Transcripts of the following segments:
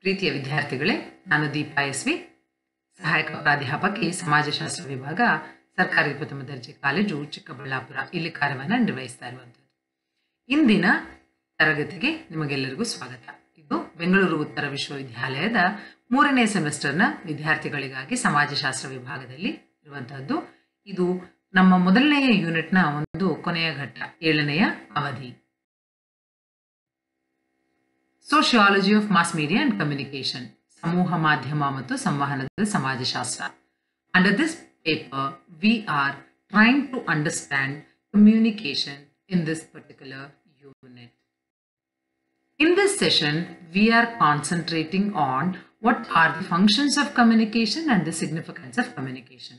ಪ್ರೀತಿಯ ವಿದ್ಯಾರ್ಥಿಗಳೇ, ನಾನು ದೀಪಾ ಎಸ್ ವಿ, ಸಹಾಯಕ ಪ್ರಾಧ್ಯಾಪಕಿ, ಸಮಾಜಶಾಸ್ತ್ರ ವಿಭಾಗ, ಸರ್ಕಾರಿ ಪ್ರಥಮ ದರ್ಜೆ ಕಾಲೇಜು, ಚಿಕ್ಕಬಳ್ಳಾಪುರ. ಇಲ್ಲಿ ಕಾರ್ಯವನ್ನು ನಿರ್ವಹಿಸ್ತಾ ಇರುವಂಥದ್ದು. ಇಂದಿನ ತರಗತಿಗೆ ನಿಮಗೆಲ್ಲರಿಗೂ ಸ್ವಾಗತ. ಇದು ಬೆಂಗಳೂರು ಉತ್ತರ ವಿಶ್ವವಿದ್ಯಾಲಯದ ಮೂರನೇ ಸೆಮಿಸ್ಟರ್ನ ವಿದ್ಯಾರ್ಥಿಗಳಿಗಾಗಿ ಸಮಾಜಶಾಸ್ತ್ರ ವಿಭಾಗದಲ್ಲಿ ಇರುವಂಥದ್ದು. ಇದು ನಮ್ಮ ಮೊದಲನೆಯ ಯೂನಿಟ್ನ ಒಂದು ಕೊನೆಯ ಘಟ್ಟ, ಏಳನೆಯ ಅವಧಿ. Sociology of mass media and communication ಸಮೂಹ ಮಾಧ್ಯಮ ಮತ್ತು ಸಂವಹನದ ಸಮಾಜಶಾಸ್ತ್ರ under this paper we are trying to understand communication in this particular unit In this session, we are concentrating on what are the functions of communication and the significance of communication.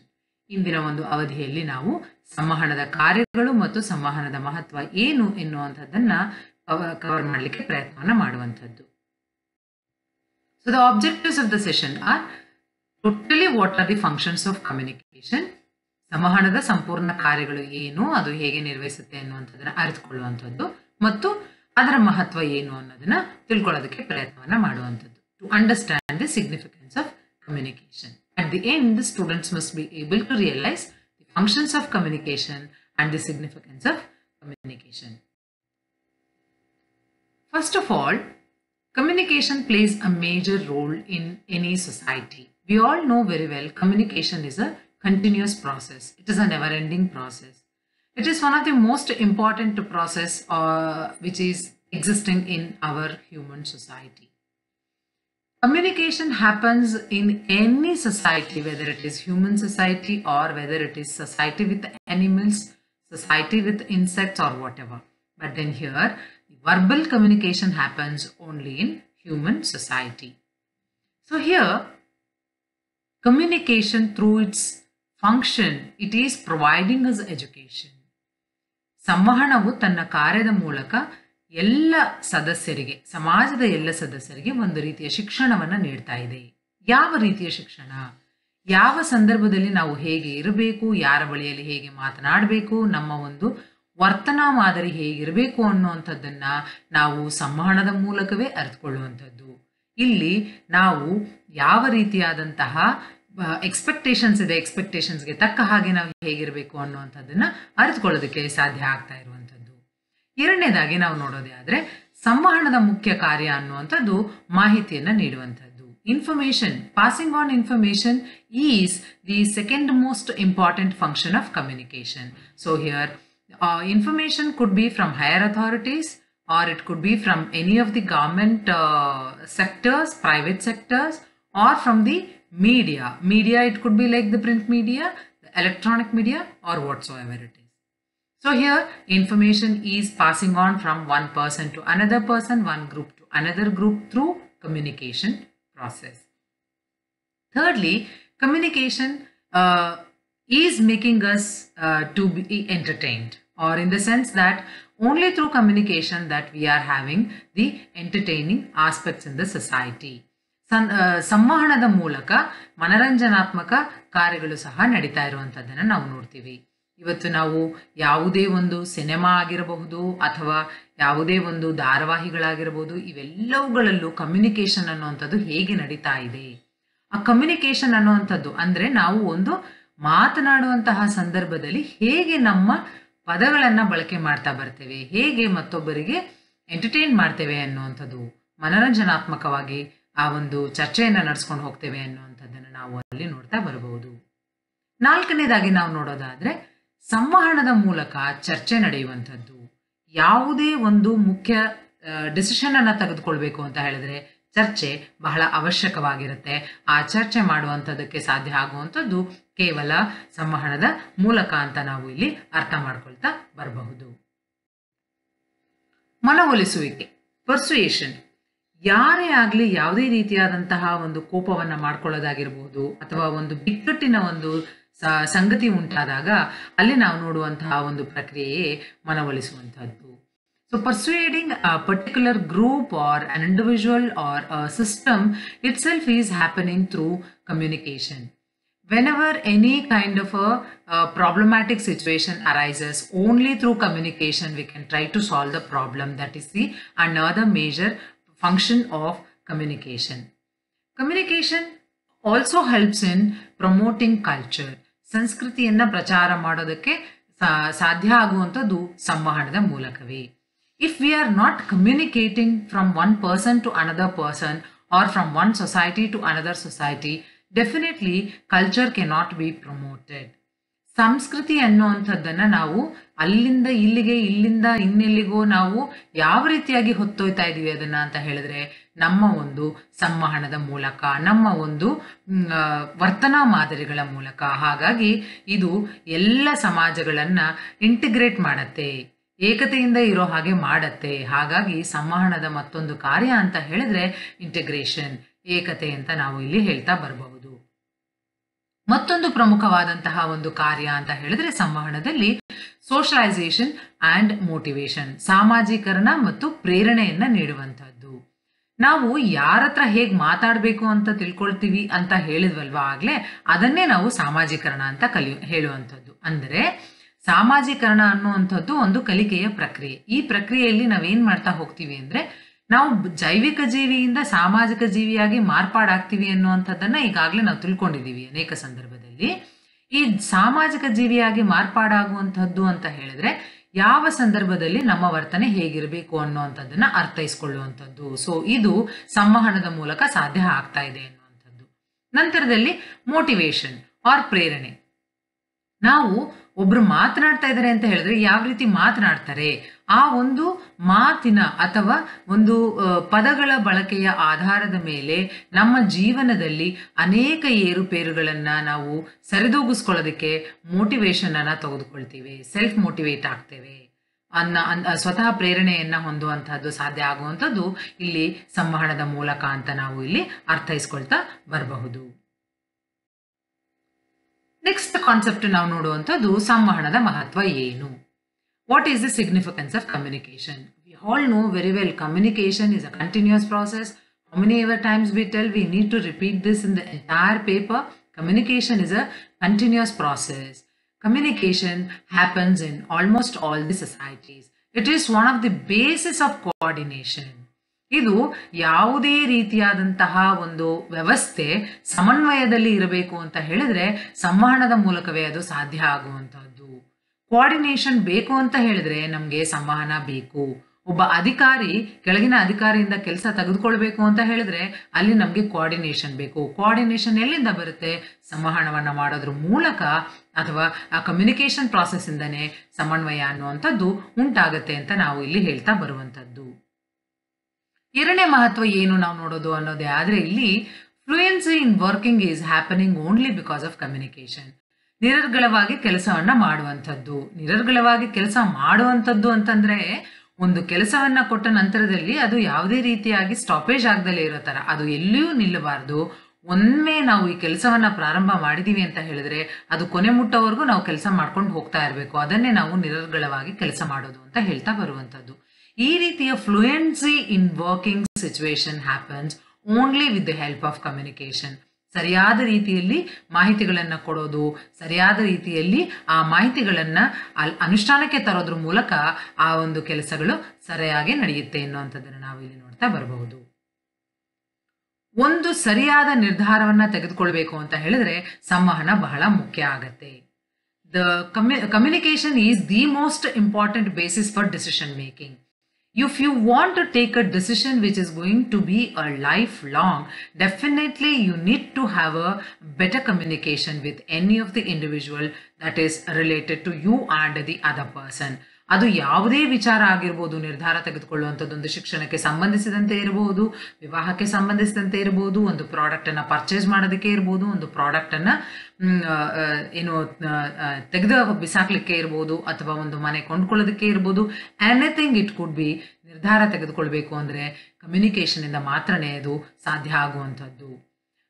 ಇಂದಿನ ಒಂದು ಅವಧಿಯಲ್ಲಿ ನಾವು ಸಂವಹನದ ಕಾರ್ಯಗಳು ಮತ್ತು ಸಂವಹನದ ಮಹತ್ವ ಏನು ಎನ್ನುವಂಥದ್ದನ್ನ ಕವರ್ ಮಾಡಲಿಕ್ಕೆ ಪ್ರಯತ್ನವನ್ನು ಮಾಡುವಂಥದ್ದು. So the objectives of the session are totally what are the functions of communication ಸಂವಹನದ ಸಂಪೂರ್ಣ ಕಾರ್ಯಗಳು ಏನು? ಅದು ಹೇಗೆ ನಿರ್ವಹಿಸುತ್ತೆ ಅನ್ನುವಂಥದ್ದನ್ನು ಅರಿತುಕೊಳ್ಳುವಂಥದ್ದು ಮತ್ತು ಅದರ ಮಹತ್ವ ಏನು ಅನ್ನೋದನ್ನ ತಿಳ್ಕೊಳ್ಳೋದಕ್ಕೆ ಪ್ರಯತ್ನವನ್ನ ಮಾಡುವಂಥದ್ದು. To understand the significance of communication at the end the students must be able to realise the functions of communication and the significance of communication First of all, communication plays a major role in any society. We all know very well communication is a continuous process. It is a never-ending process. It is one of the most important process uh, which is existing in our human society. Communication happens in any society, whether it is human society or whether it is society with animals, society with insects or whatever. But then here, verbal communication happens only in human society. So here, communication through its function, it is providing us education. ಸಂವಹನವು ತನ್ನ ಕಾರ್ಯದ ಮೂಲಕ ಎಲ್ಲ ಸದಸ್ಯರಿಗೆ ಸಮಾಜದ ಎಲ್ಲ ಸದಸ್ಯರಿಗೆ ಒಂದು ರೀತಿಯ ಶಿಕ್ಷಣವನ್ನು ನೀಡ್ತಾ ಇದೆ ಯಾವ ರೀತಿಯ ಶಿಕ್ಷಣ ಯಾವ ಸಂದರ್ಭದಲ್ಲಿ ನಾವು ಹೇಗೆ ಇರಬೇಕು ಯಾರ ಬಳಿಯಲ್ಲಿ ಹೇಗೆ ಮಾತನಾಡಬೇಕು ನಮ್ಮ ಒಂದು ವರ್ತನಾ ಮಾದರಿ ಹೇಗಿರಬೇಕು ಅನ್ನುವಂಥದ್ದನ್ನ ನಾವು ಸಂವಹನದ ಮೂಲಕವೇ ಅರಿತುಕೊಳ್ಳುವಂಥದ್ದು. ಇಲ್ಲಿ ನಾವು ಯಾವ ರೀತಿಯಾದಂತಹ ಎಕ್ಸ್ಪೆಕ್ಟೇಷನ್ಸ್ ಇದೆ ಎಕ್ಸ್ಪೆಕ್ಟೇಷನ್ಸ್ಗೆ ತಕ್ಕ ಹಾಗೆ ನಾವು ಹೇಗಿರಬೇಕು ಅನ್ನುವಂಥದ್ದನ್ನ ಅರಿತುಕೊಳ್ಳೋದಕ್ಕೆ ಸಾಧ್ಯ ಆಗ್ತಾ ಇರುವಂಥದ್ದು. ಎರಡನೇದಾಗಿ ನಾವು ನೋಡೋದೇ ಆದರೆ, ಸಂವಹನದ ಮುಖ್ಯ ಕಾರ್ಯ ಅನ್ನುವಂಥದ್ದು ಮಾಹಿತಿಯನ್ನು ನೀಡುವಂಥದ್ದು. Information passing on information is the second most important function of communication so here uh, information could be from higher authorities or it could be from any of the government uh, sectors, private sectors, or from the media. Media, it could be like the print media, the electronic media, or whatsoever it is. So here, information is passing on from one person to another person, one group to another group through communication process. Thirdly, communication uh, is making us uh, to be entertained or in the sense that only through communication that we are having the entertaining aspects in the society. ಸನ್ ಸಂವಹನದ ಮೂಲಕ ಮನರಂಜನಾತ್ಮಕ ಕಾರ್ಯಗಳು ಸಹ ನಡೀತಾ ಇರುವಂಥದ್ದನ್ನು ನಾವು ನೋಡ್ತೀವಿ ಇವತ್ತು ನಾವು ಯಾವುದೇ ಒಂದು ಸಿನಿಮಾ ಆಗಿರಬಹುದು ಅಥವಾ ಯಾವುದೇ ಒಂದು ಧಾರಾವಾಹಿಗಳಾಗಿರಬಹುದು ಇವೆಲ್ಲವುಗಳಲ್ಲೂ ಕಮ್ಯುನಿಕೇಷನ್ ಅನ್ನುವಂಥದ್ದು ಹೇಗೆ ನಡೀತಾ ಇದೆ ಆ ಕಮ್ಯುನಿಕೇಷನ್ ಅನ್ನುವಂಥದ್ದು ಅಂದರೆ ನಾವು ಒಂದು ಮಾತನಾಡುವಂತಹ ಸಂದರ್ಭದಲ್ಲಿ ಹೇಗೆ ನಮ್ಮ ಪದಗಳನ್ನು ಬಳಕೆ ಮಾಡ್ತಾ ಬರ್ತೇವೆ. ಹೇಗೆ ಮತ್ತೊಬ್ಬರಿಗೆ ಎಂಟರ್ಟೈನ್ ಮಾಡ್ತೇವೆ ಅನ್ನುವಂಥದ್ದು ಮನರಂಜನಾತ್ಮಕವಾಗಿ ಆ ಒಂದು ಚರ್ಚೆಯನ್ನು ನಡೆಸ್ಕೊಂಡು ಹೋಗ್ತೇವೆ ಅನ್ನುವಂಥದ್ದನ್ನು ನಾವು ಅಲ್ಲಿ ನೋಡ್ತಾ ಬರಬಹುದು. ನಾಲ್ಕನೇದಾಗಿ ನಾವು ನೋಡೋದಾದರೆ ಸಂವಹನದ ಮೂಲಕ ಚರ್ಚೆ ನಡೆಯುವಂಥದ್ದು. ಯಾವುದೇ ಒಂದು ಮುಖ್ಯ ಡಿಸಿಷನ್ ಅನ್ನ ತೆಗೆದುಕೊಳ್ಬೇಕು ಅಂತ ಹೇಳಿದ್ರೆ ಚರ್ಚೆ ಬಹಳ ಅವಶ್ಯಕವಾಗಿರುತ್ತೆ. ಆ ಚರ್ಚೆ ಮಾಡುವಂಥದ್ದಕ್ಕೆ ಸಾಧ್ಯ ಆಗುವಂಥದ್ದು ಕೇವಲ ಸಂವಹನದ ಮೂಲಕ ಅಂತ ನಾವು ಇಲ್ಲಿ ಅರ್ಥ ಮಾಡ್ಕೊಳ್ತಾ ಬರಬಹುದು. ಮನವೊಲಿಸುವಿಕೆ ಪರ್ಸುಯೇಷನ್ ಯಾರೇ ಆಗಲಿ ಯಾವುದೇ ರೀತಿಯಾದಂತಹ ಒಂದು ಕೋಪವನ್ನು ಮಾಡ್ಕೊಳ್ಳೋದಾಗಿರಬಹುದು ಅಥವಾ ಒಂದು ಬಿಕ್ಕಟ್ಟಿನ ಒಂದು ಸಂಗತಿ ಉಂಟಾದಾಗ ಅಲ್ಲಿ ನಾವು ನೋಡುವಂತಹ ಒಂದು ಪ್ರಕ್ರಿಯೆಯೇ ಮನವೊಲಿಸುವಂಥದ್ದು. So persuading a particular group or an individual or system itself is happening through communication whenever any kind of a, uh problematic situation arises only through communication we can try to solve the problem that is the another major function of communication communication also helps in promoting culture ಸಂಸ್ಕೃತಿಯನ್ನು ಪ್ರಚಾರ ಮಾಡೋದಕ್ಕೆ ಸಾಧ್ಯ ಆಗುವಂಥದ್ದು ಸಂವಹನದ ಮೂಲಕವೇ if we are not communicating from one person to another person or from one society to another society Definitely culture K not be promoted ಸಂಸ್ಕೃತಿ ಅನ್ನುವಂಥದ್ದನ್ನು ನಾವು ಅಲ್ಲಿಂದ ಇಲ್ಲಿಗೆ, ಇಲ್ಲಿಂದ ಇನ್ನೆಲ್ಲಿಗೋ ನಾವು ಯಾವ ರೀತಿಯಾಗಿ ಹೊತ್ತೊಯ್ತಾ ಇದ್ದೀವಿ ಅದನ್ನು ಅಂತ ಹೇಳಿದ್ರೆ, ನಮ್ಮ ಒಂದು ಸಂವಹನದ ಮೂಲಕ, ನಮ್ಮ ಒಂದು ವರ್ತನಾ ಮಾದರಿಗಳ ಮೂಲಕ. ಹಾಗಾಗಿ ಇದು ಎಲ್ಲ ಸಮಾಜಗಳನ್ನು ಇಂಟಿಗ್ರೇಟ್ ಮಾಡತ್ತೆ, ಏಕತೆಯಿಂದ ಇರೋ ಹಾಗೆ ಮಾಡತ್ತೆ. ಹಾಗಾಗಿ ಸಂವಹನದ ಮತ್ತೊಂದು ಕಾರ್ಯ ಅಂತ ಹೇಳಿದ್ರೆ ಇಂಟಿಗ್ರೇಷನ್ ಏಕತೆ ಅಂತ ನಾವು ಇಲ್ಲಿ ಹೇಳ್ತಾ ಬರಬಹುದು. ಮತ್ತೊಂದು ಪ್ರಮುಖವಾದಂತಹ ಒಂದು ಕಾರ್ಯ ಅಂತ ಹೇಳಿದ್ರೆ ಸಂವಹನದಲ್ಲಿ ಸೋಷಲೈಸೇಷನ್ ಆ್ಯಂಡ್ ಮೋಟಿವೇಶನ್ ಸಾಮಾಜೀಕರಣ ಮತ್ತು ಪ್ರೇರಣೆಯನ್ನ ನೀಡುವಂಥದ್ದು. ನಾವು ಯಾರ ಹತ್ರ ಹೇಗೆ ಮಾತಾಡಬೇಕು ಅಂತ ತಿಳ್ಕೊಳ್ತೀವಿ ಅಂತ ಹೇಳಿದ್ವಲ್ವಾ ಆಗ್ಲೇ, ಅದನ್ನೇ ನಾವು ಸಾಮಾಜೀಕರಣ ಅಂತ ಕಲಿ ಹೇಳುವಂಥದ್ದು. ಅಂದರೆ ಸಾಮಾಜೀಕರಣ ಅನ್ನುವಂಥದ್ದು ಒಂದು ಕಲಿಕೆಯ ಪ್ರಕ್ರಿಯೆ. ಈ ಪ್ರಕ್ರಿಯೆಯಲ್ಲಿ ನಾವೇನ್ ಮಾಡ್ತಾ ಹೋಗ್ತೀವಿ ಅಂದ್ರೆ ನಾವು ಜೈವಿಕ ಜೀವಿಯಿಂದ ಸಾಮಾಜಿಕ ಜೀವಿಯಾಗಿ ಮಾರ್ಪಾಡಾಗ್ತೀವಿ ಅನ್ನುವಂಥದ್ದನ್ನ ಈಗಾಗಲೇ ನಾವು ತಿಳ್ಕೊಂಡಿದ್ದೀವಿ ಅನೇಕ ಸಂದರ್ಭದಲ್ಲಿ. ಈ ಸಾಮಾಜಿಕ ಜೀವಿಯಾಗಿ ಮಾರ್ಪಾಡಾಗುವಂಥದ್ದು ಅಂತ ಹೇಳಿದ್ರೆ ಯಾವ ಸಂದರ್ಭದಲ್ಲಿ ನಮ್ಮ ವರ್ತನೆ ಹೇಗಿರಬೇಕು ಅನ್ನುವಂಥದ್ದನ್ನ ಅರ್ಥೈಸ್ಕೊಳ್ಳುವಂಥದ್ದು. ಸೊ ಇದು ಸಂವಹನದ ಮೂಲಕ ಸಾಧ್ಯ ಆಗ್ತಾ ಇದೆ ಅನ್ನುವಂಥದ್ದು. ನಂತರದಲ್ಲಿ ಮೋಟಿವೇಶನ್ ಆರ್ ಪ್ರೇರಣೆ. ನಾವು ಒಬ್ರು ಮಾತನಾಡ್ತಾ ಇದ್ದಾರೆ ಅಂತ ಹೇಳಿದ್ರೆ ಯಾವ ರೀತಿ ಮಾತನಾಡ್ತಾರೆ? ಆ ಒಂದು ಮಾತಿನ ಅಥವಾ ಒಂದು ಪದಗಳ ಬಳಕೆಯ ಆಧಾರದ ಮೇಲೆ ನಮ್ಮ ಜೀವನದಲ್ಲಿ ಅನೇಕ ಏರುಪೇರುಗಳನ್ನು ನಾವು ಸರಿದೂಗಿಸ್ಕೊಳ್ಳೋದಕ್ಕೆ ಮೋಟಿವೇಶನ್ ಅನ್ನ ತೆಗೆದುಕೊಳ್ತೀವಿ ಸೆಲ್ಫ್ ಮೋಟಿವೇಟ್ ಆಗ್ತೇವೆ. ಅನ್ನ, ಅನ್ ಸ್ವತಃ ಪ್ರೇರಣೆಯನ್ನ ಹೊಂದುವಂತಹದ್ದು ಸಾಧ್ಯ ಆಗುವಂಥದ್ದು ಇಲ್ಲಿ ಸಂವಹನದ ಮೂಲಕ ಅಂತ ನಾವು ಇಲ್ಲಿ ಅರ್ಥೈಸ್ಕೊಳ್ತಾ ಬರಬಹುದು. ನೆಕ್ಸ್ಟ್ ಕಾನ್ಸೆಪ್ಟ್ ನಾವು ನೋಡುವಂಥದ್ದು ಸಂವಹನದ ಮಹತ್ವ ಏನು? What is the significance of communication we all know very well communication is a continuous process how many ever times we tell we need to repeat this in the entire paper communication is a continuous process communication happens in almost all the societies it is one of the basis of coordination ಇದು ಯಾವುದೇ ರೀತಿಯಾದಂತಹ ಒಂದು ವ್ಯವಸ್ಥೆ ಸಮನ್ವಯದಲ್ಲಿ ಇರಬೇಕು ಅಂತ ಹೇಳಿದ್ರೆ ಸಂವಹನದ ಮೂಲಕವೇ ಅದು ಸಾಧ್ಯ ಆಗುವಂತಹದ್ದು. ಕೋಆರ್ಡಿನೇಷನ್ ಬೇಕು ಅಂತ ಹೇಳಿದ್ರೆ ನಮಗೆ ಸಂವಹನ ಬೇಕು. ಒಬ್ಬ ಅಧಿಕಾರಿ ಕೆಳಗಿನ ಅಧಿಕಾರಿಯಿಂದ ಕೆಲಸ ತೆಗೆದುಕೊಳ್ಬೇಕು ಅಂತ ಹೇಳಿದ್ರೆ ಅಲ್ಲಿ ನಮಗೆ ಕೋಆರ್ಡಿನೇಷನ್ ಬೇಕು. ಕೋಆರ್ಡಿನೇಷನ್ ಎಲ್ಲಿಂದ ಬರುತ್ತೆ? ಸಂವಹನವನ್ನ ಮಾಡೋದ್ರ ಮೂಲಕ ಅಥವಾ ಆ ಕಮ್ಯುನಿಕೇಶನ್ ಪ್ರಾಸೆಸ್ ಇಂದನೇ ಸಮನ್ವಯ ಅನ್ನುವಂಥದ್ದು ಉಂಟಾಗತ್ತೆ ಅಂತ ನಾವು ಇಲ್ಲಿ ಹೇಳ್ತಾ ಬರುವಂಥದ್ದು. ಎರಡನೇ ಮಹತ್ವ ಏನು ನಾವು ನೋಡೋದು ಅನ್ನೋದೇ ಆದರೆ ಇಲ್ಲಿ fluency in working is happening only because of communication ನಿರರ್ಗಳವಾಗಿ ಕೆಲಸವನ್ನು ಮಾಡುವಂಥದ್ದು. ನಿರರ್ಗಳವಾಗಿ ಕೆಲಸ ಮಾಡುವಂಥದ್ದು ಅಂತಂದರೆ ಒಂದು ಕೆಲಸವನ್ನು ಕೊಟ್ಟ ನಂತರದಲ್ಲಿ ಅದು ಯಾವುದೇ ರೀತಿಯಾಗಿ ಸ್ಟಾಪೇಜ್ ಆಗದಲ್ಲೇ ಇರೋ ಥರ ಅದು ಎಲ್ಲಿಯೂ ನಿಲ್ಲಬಾರ್ದು. ಒಮ್ಮೆ ನಾವು ಈ ಕೆಲಸವನ್ನು ಪ್ರಾರಂಭ ಮಾಡಿದ್ದೀವಿ ಅಂತ ಹೇಳಿದ್ರೆ ಅದು ಕೊನೆ ಮುಟ್ಟವರೆಗೂ ನಾವು ಕೆಲಸ ಮಾಡ್ಕೊಂಡು ಹೋಗ್ತಾ ಇರಬೇಕು. ಅದನ್ನೇ ನಾವು ನಿರರ್ಗಳವಾಗಿ ಕೆಲಸ ಮಾಡೋದು ಅಂತ ಹೇಳ್ತಾ ಬರುವಂಥದ್ದು. ಈ ರೀತಿಯ fluency in working situation happens only with the help of communication ಸರಿಯಾದ ರೀತಿಯಲ್ಲಿ ಮಾಹಿತಿಗಳನ್ನು ಕೊಡೋದು, ಸರಿಯಾದ ರೀತಿಯಲ್ಲಿ ಆ ಮಾಹಿತಿಗಳನ್ನು ಅಲ್ಲಿ ಅನುಷ್ಠಾನಕ್ಕೆ ತರೋದ್ರ ಮೂಲಕ ಆ ಒಂದು ಕೆಲಸಗಳು ಸರಿಯಾಗಿ ನಡೆಯುತ್ತೆ ಎನ್ನುವಂಥದ್ದನ್ನು ನಾವು ಇಲ್ಲಿ ನೋಡ್ತಾ ಬರಬಹುದು. ಒಂದು ಸರಿಯಾದ ನಿರ್ಧಾರವನ್ನು ತೆಗೆದುಕೊಳ್ಬೇಕು ಅಂತ ಹೇಳಿದ್ರೆ ಸಂವಹನ ಬಹಳ ಮುಖ್ಯ ಆಗತ್ತೆ. The communication is the most important basis for decision making if you want to take a decision which is going to be a lifelong, definitely you need to have a better communication with any of the individual that is related to you and the other person. ಅದು ಯಾವುದೇ ವಿಚಾರ ಆಗಿರ್ಬೋದು, ನಿರ್ಧಾರ ತೆಗೆದುಕೊಳ್ಳುವಂಥದ್ದು ಒಂದು ಶಿಕ್ಷಣಕ್ಕೆ ಸಂಬಂಧಿಸಿದಂತೆ ಇರಬಹುದು ವಿವಾಹಕ್ಕೆ ಸಂಬಂಧಿಸಿದಂತೆ ಇರಬಹುದು ಒಂದು ಪ್ರಾಡಕ್ಟ್ ಅನ್ನ ಪರ್ಚೇಸ್ ಮಾಡೋದಕ್ಕೆ ಇರ್ಬೋದು, ಒಂದು ಪ್ರಾಡಕ್ಟ್ ಅನ್ನ ಏನು ತೆಗೆದು ಬಿಸಾಕ್ಲಿಕ್ಕೆ ಇರ್ಬೋದು ಅಥವಾ ಒಂದು ಮನೆ ಕೊಂಡ್ಕೊಳ್ಳೋದಕ್ಕೆ ಇರ್ಬೋದು ಎನಿಥಿಂಗ್ ಇಟ್ ಕುಡ್ ಬಿ ನಿರ್ಧಾರ ತೆಗೆದುಕೊಳ್ಬೇಕು ಅಂದ್ರೆ ಕಮ್ಯುನಿಕೇಶನ್ ಇಂದ ಮಾತ್ರನೇ ಅದು ಸಾಧ್ಯ ಆಗುವಂಥದ್ದು.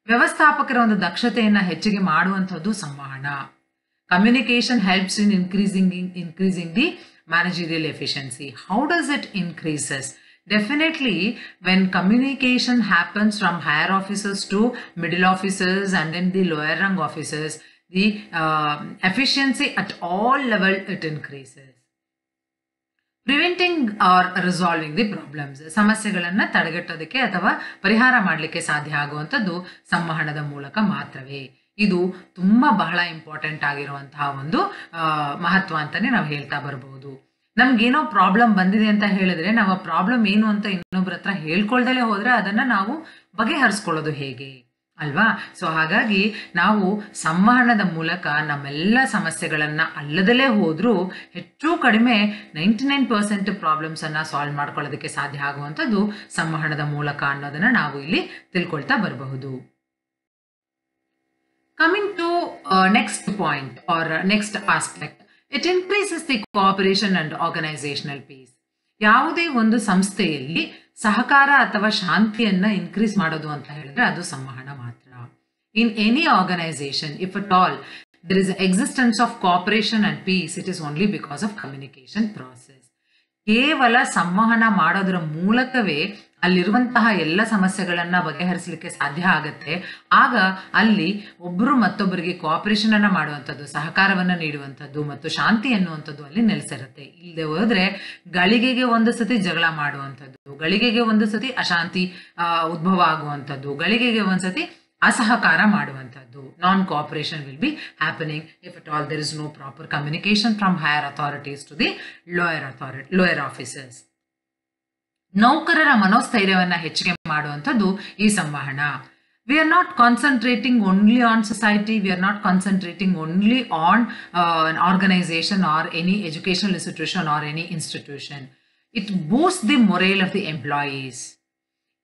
ವ್ಯವಸ್ಥಾಪಕರ ಒಂದು ದಕ್ಷತೆಯನ್ನು ಹೆಚ್ಚಿಗೆ ಮಾಡುವಂಥದ್ದು ಸಂವಹನ. Communication helps in increasing increasing the managerial efficiency. How does it increases? Definitely, when communication happens from higher officers to middle officers and then the lower rank officers, the uh, efficiency at all level it increases. Preventing or resolving the problems ಸಮಸ್ಯೆಗಳನ್ನು ತಡೆಗಟ್ಟೋದಕ್ಕೆ ಅಥವಾ ಪರಿಹಾರ ಮಾಡಲಿಕ್ಕೆ ಸಾಧ್ಯ ಆಗುವಂಥದ್ದು ಸಂವಹನದ ಮೂಲಕ ಮಾತ್ರವೇ ಇದು ತುಂಬ ಬಹಳ ಇಂಪಾರ್ಟೆಂಟ್ ಆಗಿರುವಂತಹ ಒಂದು ಮಹತ್ವ ಅಂತಲೇ ನಾವು ಹೇಳ್ತಾ ಬರ್ಬೋದು. ನಮ್ಗೇನೋ ಪ್ರಾಬ್ಲಮ್ ಬಂದಿದೆ ಅಂತ ಹೇಳಿದ್ರೆ ನಾವು ಆ ಪ್ರಾಬ್ಲಮ್ ಏನು ಅಂತ ಇನ್ನೊಬ್ಬರ ಹತ್ರ ಹೇಳ್ಕೊಳ್ದಲೇ ಹೋದ್ರೆ ಅದನ್ನ ನಾವು ಬಗೆಹರಿಸ್ಕೊಳ್ಳೋದು ಹೇಗೆ? ಅಲ್ವಾ? ಸೊ ಹಾಗಾಗಿ ನಾವು ಸಂವಹನದ ಮೂಲಕ ನಮ್ಮೆಲ್ಲ ಸಮಸ್ಯೆಗಳನ್ನ ಅಲ್ಲದಲೇ ಹೋದ್ರು ಹೆಚ್ಚು ಕಡಿಮೆ ನೈಂಟಿ ನೈನ್ ಪರ್ಸೆಂಟ್ ಪ್ರಾಬ್ಲಮ್ಸ್ ಅನ್ನ ಸಾಲ್ವ್ ಮಾಡ್ಕೊಳ್ಳೋದಕ್ಕೆ ಸಾಧ್ಯ ಆಗುವಂಥದ್ದು ಸಂವಹನದ ಮೂಲಕ ಅನ್ನೋದನ್ನ ನಾವು ಇಲ್ಲಿ ತಿಳ್ಕೊಳ್ತಾ ಬರಬಹುದು. Coming to next point or next aspect it increases the cooperation and organisational peace ಯಾವುದೇ ಒಂದು ಸಂಸ್ಥೆಯಲ್ಲಿ ಸಹಕಾರ ಅಥವಾ ಶಾಂತಿಯನ್ನ ಇನ್ಕ್ರೀಸ್ ಮಾಡೋದು ಅಂತ ಹೇಳಿದ್ರೆ ಅದು ಸಂವಹನ ಮಾತ್ರ. In any organisation if at all there is existence of cooperation and peace it is only because of communication process ಕೇವಲ ಸಂವಹನ ಮಾಡೋದರ ಮೂಲಕವೇ ಅಲ್ಲಿರುವಂತಹ ಎಲ್ಲ ಸಮಸ್ಯೆಗಳನ್ನ ಬಗೆಹರಿಸಲಿಕ್ಕೆ ಸಾಧ್ಯ ಆಗತ್ತೆ. ಆಗ ಅಲ್ಲಿ ಒಬ್ಬರು ಮತ್ತೊಬ್ಬರಿಗೆ ಕೋಆಪರೇಷನ್ ಅನ್ನ ಮಾಡುವಂಥದ್ದು, ಸಹಕಾರವನ್ನ ನೀಡುವಂಥದ್ದು ಮತ್ತು ಶಾಂತಿ ಅನ್ನುವಂಥದ್ದು ಅಲ್ಲಿ ನೆಲೆಸಿರುತ್ತೆ. ಇಲ್ಲದೆ ಹೋದ್ರೆ ಗಳಿಗೆಗೆ ಒಂದು ಸತಿ ಜಗಳ ಮಾಡುವಂಥದ್ದು ಗಳಿಗೆಗೆ ಒಂದು ಸತಿ ಅಶಾಂತಿ ಉದ್ಭವ ಆಗುವಂಥದ್ದು ಗಳಿಗೆಗೆ ಒಂದ್ಸತಿ ಅಸಹಕಾರ ಮಾಡುವಂಥದ್ದು. Non cooperation will be happening if it all there is no proper communication from higher authorities to the lower authority lower officers ನೌಕರರ ಮನೋಸ್ಥೈರ್ಯವನ್ನು ಹೆಚ್ಚಿಗೆ ಮಾಡುವಂಥದ್ದು ಈ ಸಂವಹನ. We are not concentrating only on society we are not concentrating only on organisation or any educational institution or any institution it boost the morale of the employees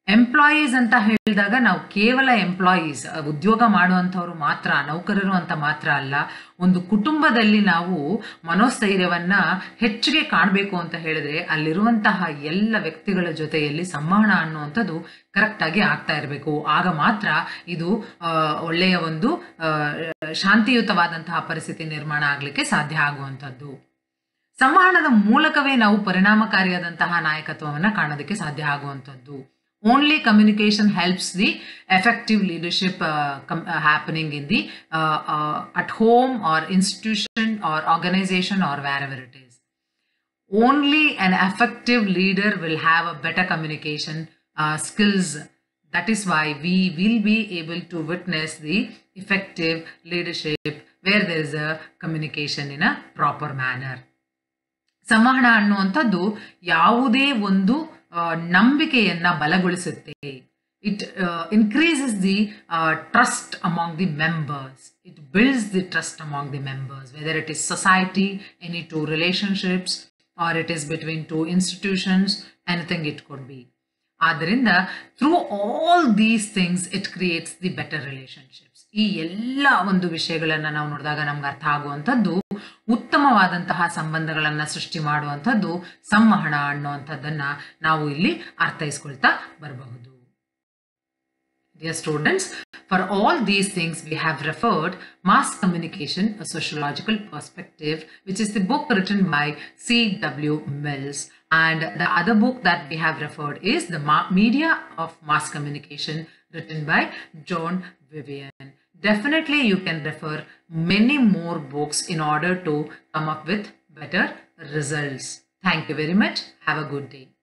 employees ಅಂತ ಹೇಳಿದಾಗ ನಾವು ಕೇವಲ ಎಂಪ್ಲಾಯೀಸ್ ಉದ್ಯೋಗ ಮಾಡುವಂಥವ್ರು ಮಾತ್ರ, ನೌಕರರು ಅಂತ ಮಾತ್ರ ಅಲ್ಲ, ಒಂದು ಕುಟುಂಬದಲ್ಲಿ ನಾವು ಮನೋಸ್ಥೈರ್ಯವನ್ನ ಹೆಚ್ಚಿಗೆ ಕಾಣಬೇಕು ಅಂತ ಹೇಳಿದ್ರೆ ಅಲ್ಲಿರುವಂತಹ ಎಲ್ಲ ವ್ಯಕ್ತಿಗಳ ಜೊತೆಯಲ್ಲಿ ಸಂವಹನ ಅನ್ನುವಂಥದ್ದು ಕರೆಕ್ಟಾಗಿ ಆಗ್ತಾ ಇರಬೇಕು. ಆಗ ಮಾತ್ರ ಇದು ಒಳ್ಳೆಯ ಒಂದು ಶಾಂತಿಯುತವಾದಂತಹ ಪರಿಸ್ಥಿತಿ ನಿರ್ಮಾಣ ಆಗಲಿಕ್ಕೆ ಸಾಧ್ಯ ಆಗುವಂಥದ್ದು. ಸಂವಹನದ ಮೂಲಕವೇ ನಾವು ಪರಿಣಾಮಕಾರಿಯಾದಂತಹ ನಾಯಕತ್ವವನ್ನು ಕಾಣೋದಕ್ಕೆ ಸಾಧ್ಯ ಆಗುವಂಥದ್ದು. only communication helps the effective leadership uh, com- uh, happening in the uh, uh, at home or institution or organization or wherever it is only an effective leader will have a better communication uh, skills that is why we will be able to witness the effective leadership where there is a communication in a proper manner ಸಂವಹನ ಅನ್ನುವಂಥದ್ದು ಯಾವುದೇ ಒಂದು ನಂಬಿಕೆಯನ್ನ ಬಲಗೊಳಿಸುತ್ತೆ. It increases the trust among the members it builds the trust among the members whether it is society any two relationships or it is between two institutions anything it could be ಆದ್ದರಿಂದ through all these things it creates the better relationships ಈ ಎಲ್ಲ ಒಂದು ವಿಷಯಗಳನ್ನು ನಾವು ನೋಡಿದಾಗ ನಮ್ಗೆ ಅರ್ಥ ಆಗುವಂಥದ್ದು ಉತ್ತಮವಾದಂತಹ ಸಂಬಂಧಗಳನ್ನ ಸೃಷ್ಟಿ ಮಾಡುವಂಥದ್ದು ಸಂವಹನ ಅನ್ನುವಂಥದ್ದನ್ನ ನಾವು ಇಲ್ಲಿ ಅರ್ಥೈಸ್ಕೊಳ್ತಾ ಬರಬಹುದು Dear students for all these things we have referred Mass Communication, a Sociological Perspective, which is the book written by C.W. Mills. And the other book that we have referred is The Ma- Media of Mass Communication, written by John Vivian. Definitely you can refer many more books in order to come up with better results. Thank you very much. Have a good day.